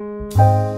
you